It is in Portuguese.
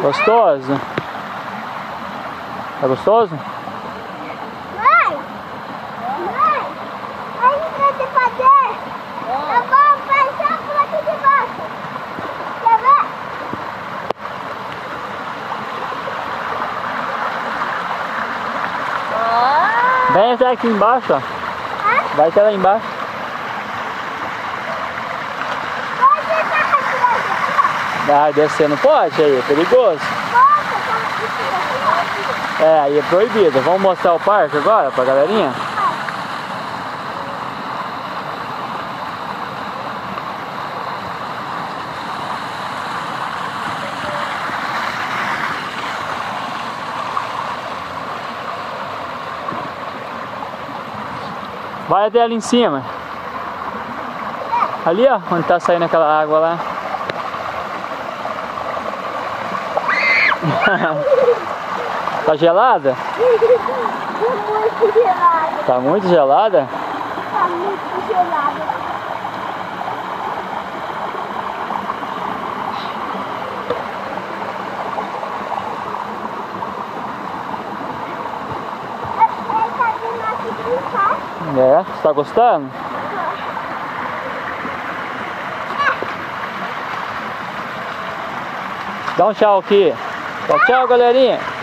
Gostoso? Tá gostoso? Mãe! Mãe! Aí pra você fazer, eu vou passar por aqui de baixo. Quer ver? Vem até aqui embaixo, ó. Vai até lá embaixo. Pode deixar aqui, ó. Ah, descer não pode aí, é perigoso. É, aí é proibido. Vamos mostrar o parque agora pra galerinha? Vai até ali em cima. Ali, ó, onde tá saindo aquela água lá. Tá gelada? Muito gelado. Tá muito gelada? Tá muito brincar. É, você tá gostando? Dá um tchau aqui. Tchau, tchau, galerinha.